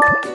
you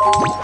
you